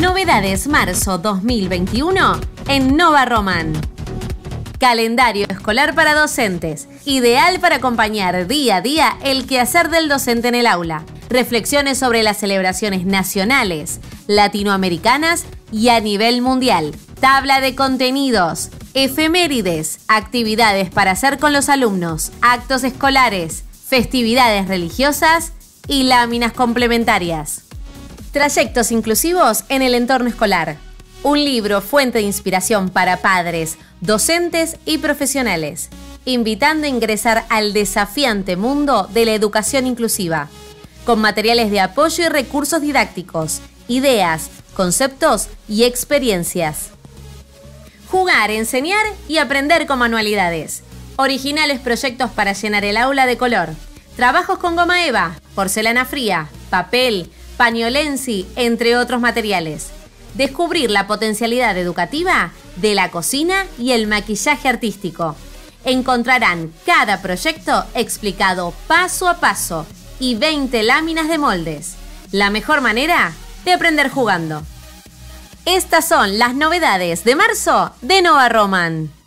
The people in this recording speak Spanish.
Novedades marzo 2021 en Nova Roman. Calendario escolar para docentes, ideal para acompañar día a día el quehacer del docente en el aula. Reflexiones sobre las celebraciones nacionales, latinoamericanas y a nivel mundial. Tabla de contenidos, efemérides, actividades para hacer con los alumnos, actos escolares, festividades religiosas y láminas complementarias. Trayectos inclusivos en el entorno escolar. Un libro fuente de inspiración para padres, docentes y profesionales, invitando a ingresar al desafiante mundo de la educación inclusiva, con materiales de apoyo y recursos didácticos, ideas, conceptos y experiencias. Jugar, enseñar y aprender con manualidades. Originales proyectos para llenar el aula de color. Trabajos con goma eva, porcelana fría, papel, pañolensi, entre otros materiales. Descubrir la potencialidad educativa de la cocina y el maquillaje artístico. Encontrarán cada proyecto explicado paso a paso y 20 láminas de moldes. La mejor manera de aprender jugando. Estas son las novedades de marzo de Nova Roman.